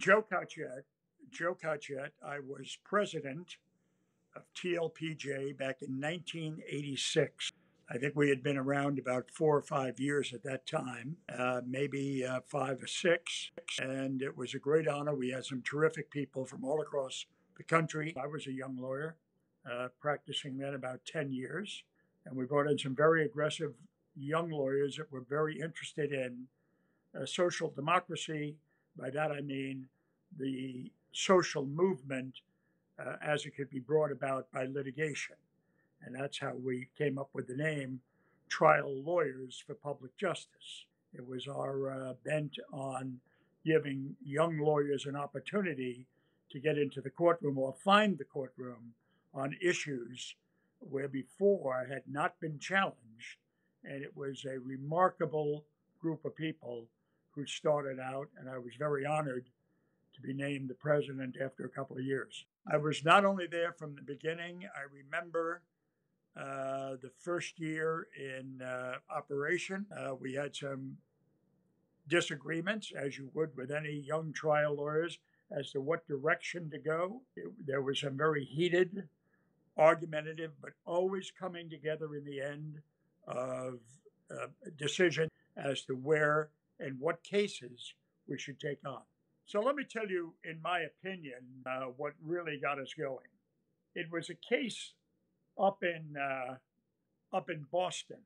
Joe Cotchett, Joe Cotchett, I was president of TLPJ back in 1986. I think we had been around about four or five years at that time, uh, maybe uh, five or six. And it was a great honor. We had some terrific people from all across the country. I was a young lawyer, uh, practicing then about 10 years. And we brought in some very aggressive young lawyers that were very interested in uh, social democracy. By that I mean the social movement uh, as it could be brought about by litigation. And that's how we came up with the name Trial Lawyers for Public Justice. It was our uh, bent on giving young lawyers an opportunity to get into the courtroom or find the courtroom on issues where before had not been challenged. And it was a remarkable group of people who started out, and I was very honored to be named the president after a couple of years. I was not only there from the beginning, I remember uh, the first year in uh, operation. Uh, we had some disagreements, as you would with any young trial lawyers, as to what direction to go. It, there was some very heated, argumentative, but always coming together in the end of uh, a decision as to where and what cases we should take on. So let me tell you, in my opinion, uh, what really got us going. It was a case up in uh, up in Boston,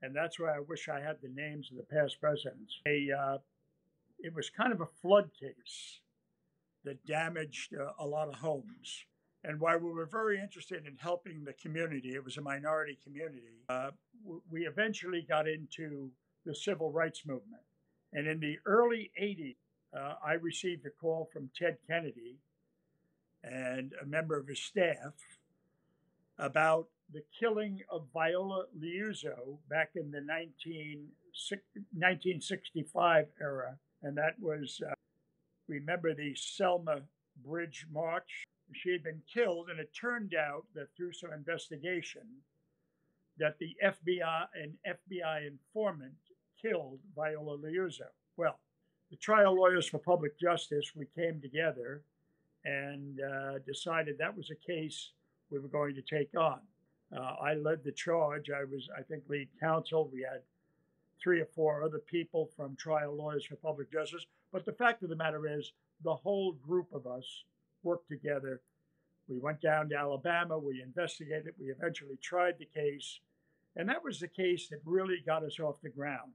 and that's where I wish I had the names of the past presidents. A, uh, it was kind of a flood case that damaged uh, a lot of homes. And while we were very interested in helping the community, it was a minority community, uh, we eventually got into the civil rights movement. And in the early 80s, uh, I received a call from Ted Kennedy and a member of his staff about the killing of Viola Liuzzo back in the 19, 1965 era. And that was, uh, remember the Selma Bridge March? She had been killed, and it turned out that through some investigation, that the FBI, an FBI informant, killed Viola Liuzzo. Well, the trial lawyers for public justice, we came together and uh, decided that was a case we were going to take on. Uh, I led the charge. I was, I think, lead counsel. We had three or four other people from trial lawyers for public justice. But the fact of the matter is, the whole group of us worked together. We went down to Alabama. We investigated. We eventually tried the case. And that was the case that really got us off the ground.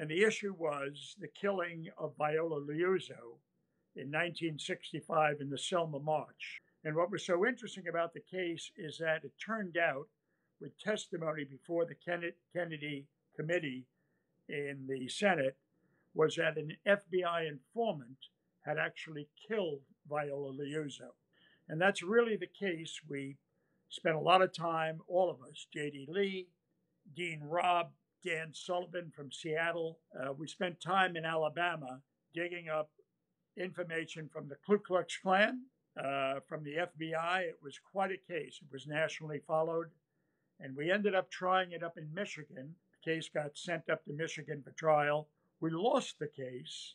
And the issue was the killing of Viola Liuzzo in 1965 in the Selma March. And what was so interesting about the case is that it turned out, with testimony before the Kennedy committee in the Senate, was that an FBI informant had actually killed Viola Liuzzo. And that's really the case. We spent a lot of time, all of us, J.D. Lee, Dean Robb, Dan Sullivan from Seattle. Uh, we spent time in Alabama digging up information from the Ku Klux Klan, uh, from the FBI. It was quite a case. It was nationally followed. And we ended up trying it up in Michigan. The case got sent up to Michigan for trial. We lost the case,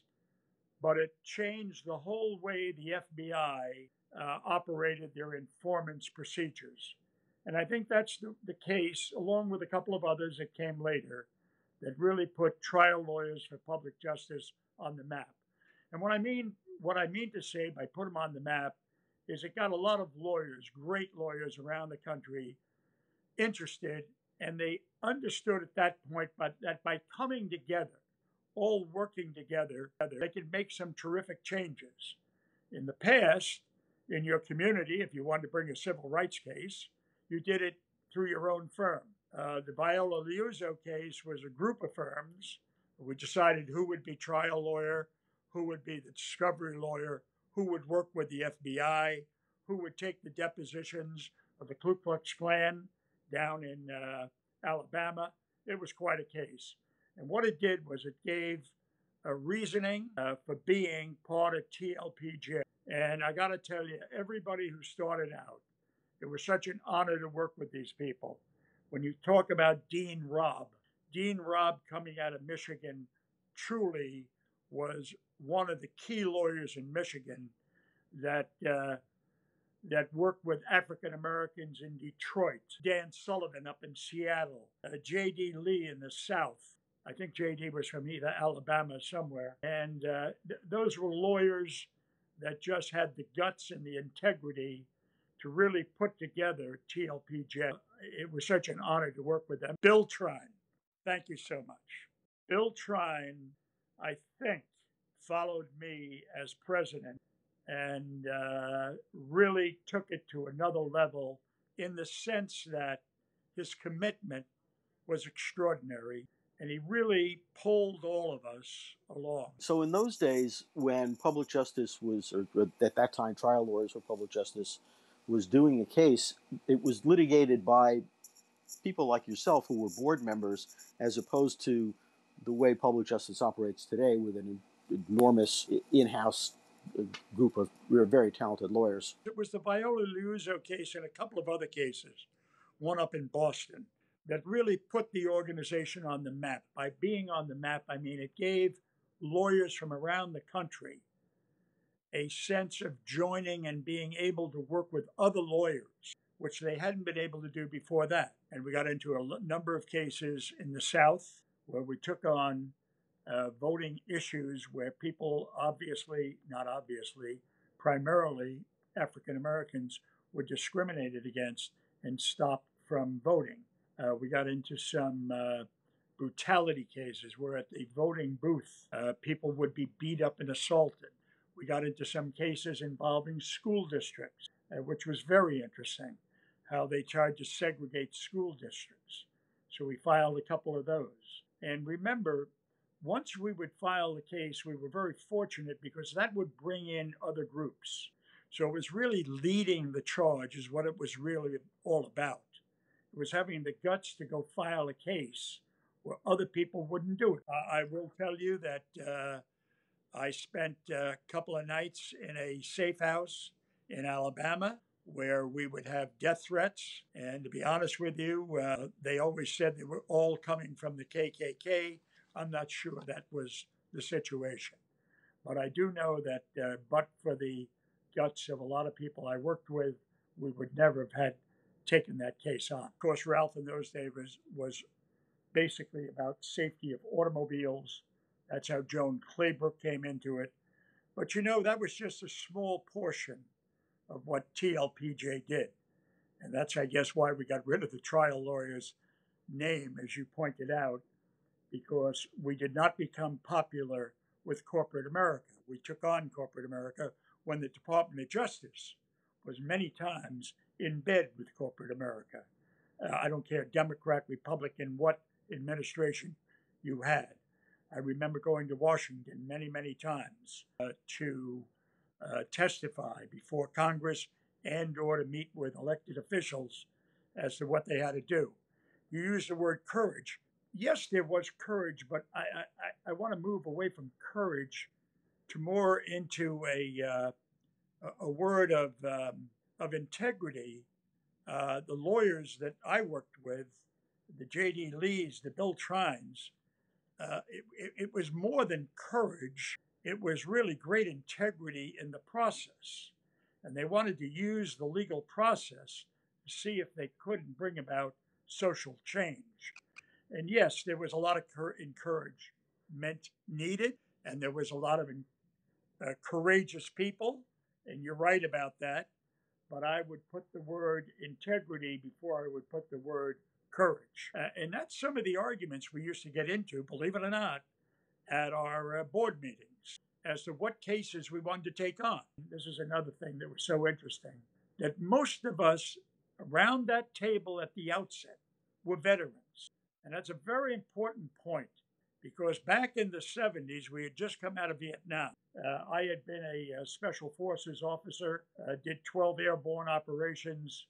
but it changed the whole way the FBI uh, operated their informants' procedures. And I think that's the, the case, along with a couple of others that came later, that really put trial lawyers for public justice on the map. And what I mean, what I mean to say by put them on the map is it got a lot of lawyers, great lawyers around the country, interested, and they understood at that point but that by coming together, all working together, they could make some terrific changes. In the past, in your community, if you wanted to bring a civil rights case, you did it through your own firm. Uh, the Viola Liuzzo case was a group of firms. We decided who would be trial lawyer, who would be the discovery lawyer, who would work with the FBI, who would take the depositions of the Ku Klux Klan down in uh, Alabama. It was quite a case. And what it did was it gave a reasoning uh, for being part of TLPJ. And I got to tell you, everybody who started out, it was such an honor to work with these people. When you talk about Dean Robb, Dean Robb coming out of Michigan truly was one of the key lawyers in Michigan that uh, that worked with African Americans in Detroit. Dan Sullivan up in Seattle. Uh, J.D. Lee in the South. I think J.D. was from either Alabama somewhere. And uh, th- those were lawyers that just had the guts and the integrity to really put together TLPJ. It was such an honor to work with them. Bill Trine, thank you so much. Bill Trine, I think, followed me as president and uh, really took it to another level in the sense that his commitment was extraordinary and he really pulled all of us along. So, in those days, when public justice was, or at that time, trial lawyers for public justice was doing a case, it was litigated by people like yourself who were board members, as opposed to the way public justice operates today with an enormous in house uh, group of very talented lawyers. It was the Viola Liuzzo case and a couple of other cases, one up in Boston, that really put the organization on the map. By being on the map, I mean it gave lawyers from around the country a sense of joining and being able to work with other lawyers, which they hadn't been able to do before that. And we got into a number of cases in the South where we took on uh, voting issues where people obviously, not obviously, primarily African Americans were discriminated against and stopped from voting. Uh, we got into some uh, brutality cases where at the voting booth, uh, people would be beat up and assaulted. We got into some cases involving school districts, uh, which was very interesting, how they tried to segregate school districts. So we filed a couple of those. And remember, once we would file the case, we were very fortunate because that would bring in other groups. So it was really leading the charge, is what it was really all about. It was having the guts to go file a case where other people wouldn't do it. I will tell you that uh, I spent a couple of nights in a safe house in Alabama where we would have death threats. And to be honest with you, uh, they always said they were all coming from the KKK I'm not sure that was the situation. But I do know that, uh, but for the guts of a lot of people I worked with, we would never have had taken that case on. Of course, Ralph in those days was, was basically about safety of automobiles. That's how Joan Claybrook came into it. But you know, that was just a small portion of what TLPJ did. And that's, I guess, why we got rid of the trial lawyer's name, as you pointed out, because we did not become popular with corporate America. We took on corporate America when the Department of Justice was many times in bed with corporate America. Uh, I don't care, Democrat, Republican, what administration you had. I remember going to Washington many, many times uh, to uh, testify before Congress and or to meet with elected officials as to what they had to do. You use the word courage yes, there was courage, but I, I, I want to move away from courage to more into a, uh, a word of, um, of integrity. Uh, the lawyers that I worked with, the J.D. Lees, the Bill Trines, uh, it, it, it was more than courage. It was really great integrity in the process. And they wanted to use the legal process to see if they couldn't bring about social change. And yes, there was a lot of encouragement needed, and there was a lot of uh, courageous people, and you're right about that. But I would put the word integrity before I would put the word courage. Uh, and that's some of the arguments we used to get into, believe it or not, at our uh, board meetings as to what cases we wanted to take on. This is another thing that was so interesting that most of us around that table at the outset were veterans. And that's a very important point because back in the 70s, we had just come out of Vietnam. Uh, I had been a, a special forces officer, uh, did 12 airborne operations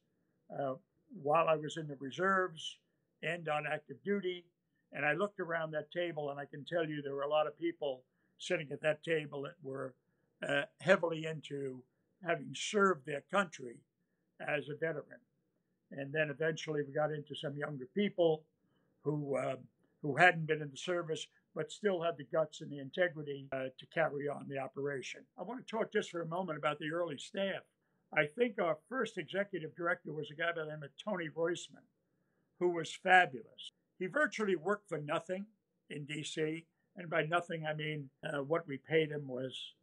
uh, while I was in the reserves and on active duty. And I looked around that table, and I can tell you there were a lot of people sitting at that table that were uh, heavily into having served their country as a veteran. And then eventually we got into some younger people who uh, who hadn't been in the service but still had the guts and the integrity uh, to carry on the operation. I want to talk just for a moment about the early staff. I think our first executive director was a guy by the name of Tony Roisman, who was fabulous. He virtually worked for nothing in DC, and by nothing I mean uh, what we paid him was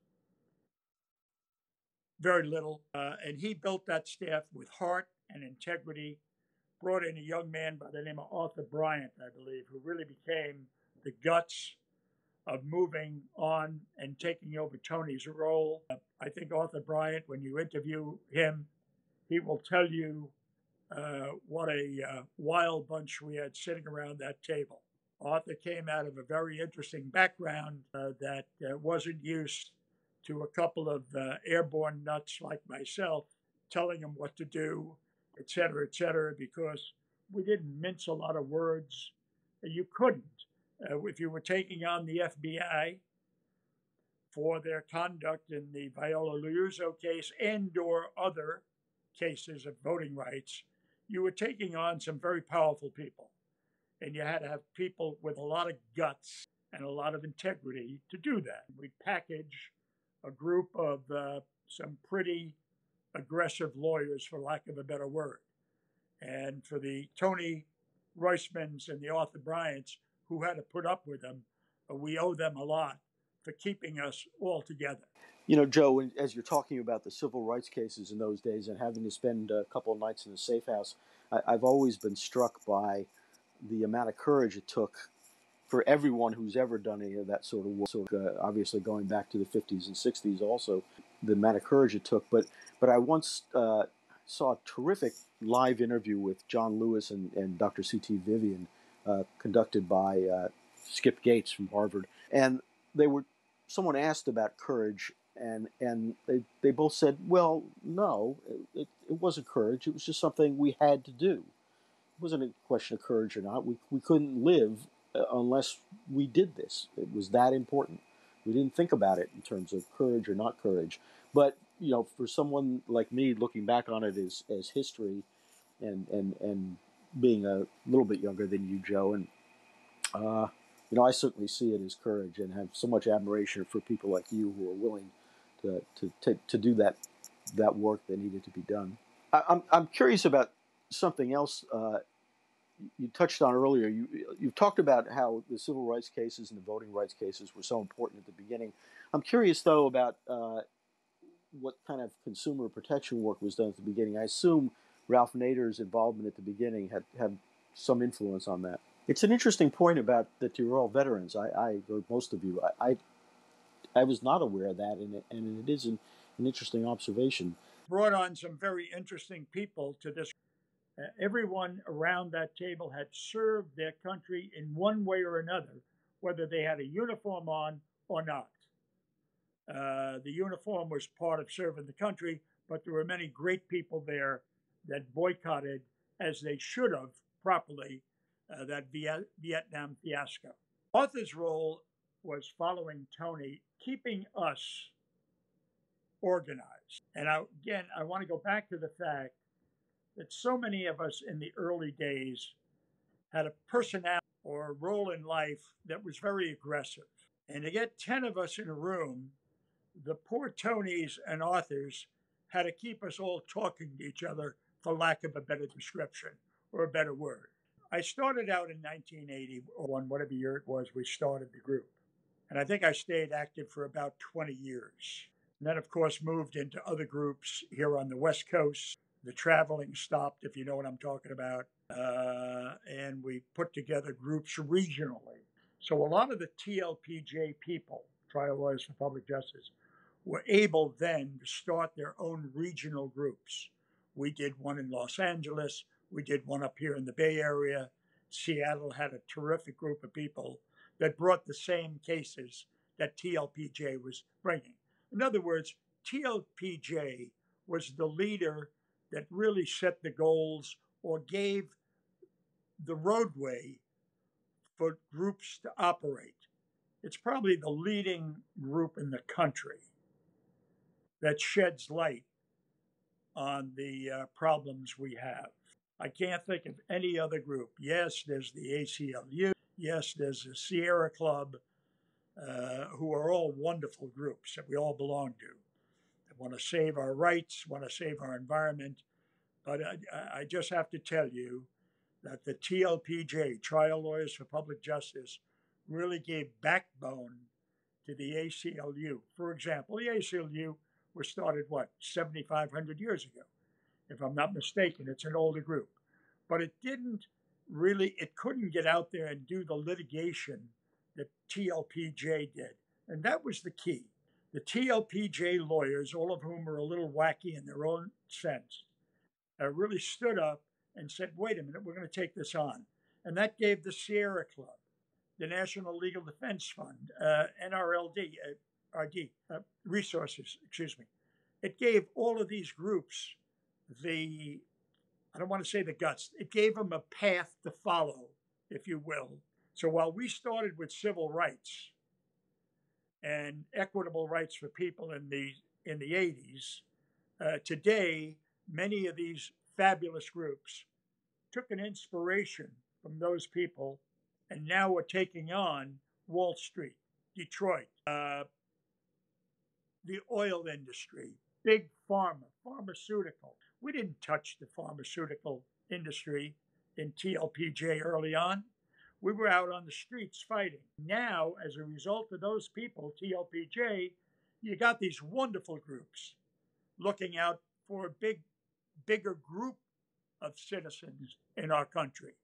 very little. Uh, and he built that staff with heart and integrity. Brought in a young man by the name of Arthur Bryant, I believe, who really became the guts of moving on and taking over Tony's role. I think Arthur Bryant, when you interview him, he will tell you uh, what a uh, wild bunch we had sitting around that table. Arthur came out of a very interesting background uh, that uh, wasn't used to a couple of uh, airborne nuts like myself telling him what to do, et cetera, et cetera, because we didn't mince a lot of words. You couldn't uh, if you were taking on the FBI for their conduct in the Viola Liuzzo case and or other cases of voting rights, you were taking on some very powerful people. And you had to have people with a lot of guts and a lot of integrity to do that. We package a group of uh, some pretty aggressive lawyers, for lack of a better word. And for the Tony Roismans and the Arthur Bryants, who had to put up with them. We owe them a lot for keeping us all together. You know, Joe, as you're talking about the civil rights cases in those days and having to spend a couple of nights in the safe house, I, have always been struck by the amount of courage it took for everyone who's ever done any of that sort of work. So, uh, obviously, going back to the 50s and 60s, also the amount of courage it took. But, but I once uh, saw a terrific live interview with John Lewis and, and Dr. C.T. Vivian uh, conducted by uh, Skip Gates from Harvard, and they were. Someone asked about courage, and and they, they both said, "Well, no, it, it wasn't courage. It was just something we had to do. It wasn't a question of courage or not. We we couldn't live uh, unless we did this. It was that important. We didn't think about it in terms of courage or not courage. But you know, for someone like me, looking back on it as as history, and and and being a little bit younger than you, Joe, and uh, you know, I certainly see it as courage and have so much admiration for people like you who are willing to to to, to do that that work that needed to be done. I, am I'm, I'm curious about something else. Uh, you touched on earlier. You you've talked about how the civil rights cases and the voting rights cases were so important at the beginning. I'm curious though about uh, what kind of consumer protection work was done at the beginning. I assume Ralph Nader's involvement at the beginning had, had some influence on that. It's an interesting point about that you're all veterans. I, I or most of you, I, I, I was not aware of that, and it, and it is an, an interesting observation. Brought on some very interesting people to this. Uh, everyone around that table had served their country in one way or another, whether they had a uniform on or not. Uh, the uniform was part of serving the country, but there were many great people there that boycotted, as they should have properly, uh, that Viet- Vietnam fiasco. Arthur's role was following Tony, keeping us organized. And I, again, I want to go back to the fact that so many of us in the early days had a personality or a role in life that was very aggressive. And to get 10 of us in a room, the poor Tonys and Arthurs had to keep us all talking to each other for lack of a better description or a better word. I started out in 1981, whatever year it was, we started the group. And I think I stayed active for about 20 years. And then, of course, moved into other groups here on the West Coast. The traveling stopped, if you know what I'm talking about. Uh, and we put together groups regionally. So a lot of the TLPJ people, Trial Lawyers for Public Justice, were able then to start their own regional groups. We did one in Los Angeles. We did one up here in the Bay Area. Seattle had a terrific group of people that brought the same cases that TLPJ was bringing. In other words, TLPJ was the leader that really set the goals or gave the roadway for groups to operate. It's probably the leading group in the country that sheds light on the uh, problems we have. I can't think of any other group. Yes, there's the ACLU. Yes, there's the Sierra Club, uh, who are all wonderful groups that we all belong to. They want to save our rights, want to save our environment. But I, I just have to tell you that the TLPJ, Trial Lawyers for Public Justice, really gave backbone to the ACLU. For example, the ACLU was started, what, 7,500 years ago, if I'm not mistaken. It's an older group. But it didn't really, it couldn't get out there and do the litigation that TLPJ did. And that was the key. The TLPJ lawyers, all of whom are a little wacky in their own sense, uh, really stood up and said, wait a minute, we're going to take this on. And that gave the Sierra Club, the National Legal Defense Fund, uh, NRLD, uh, RD, uh, resources, excuse me. It gave all of these groups the, I don't want to say the guts, it gave them a path to follow, if you will. So while we started with civil rights and equitable rights for people in the in the 80s, uh, today many of these fabulous groups took an inspiration from those people and now we're taking on Wall Street, Detroit, uh, the oil industry, big pharma, pharmaceutical. We didn't touch the pharmaceutical industry in TLPJ early on. We were out on the streets fighting. Now, as a result of those people, TLPJ, you got these wonderful groups looking out for a big, bigger group of citizens in our country.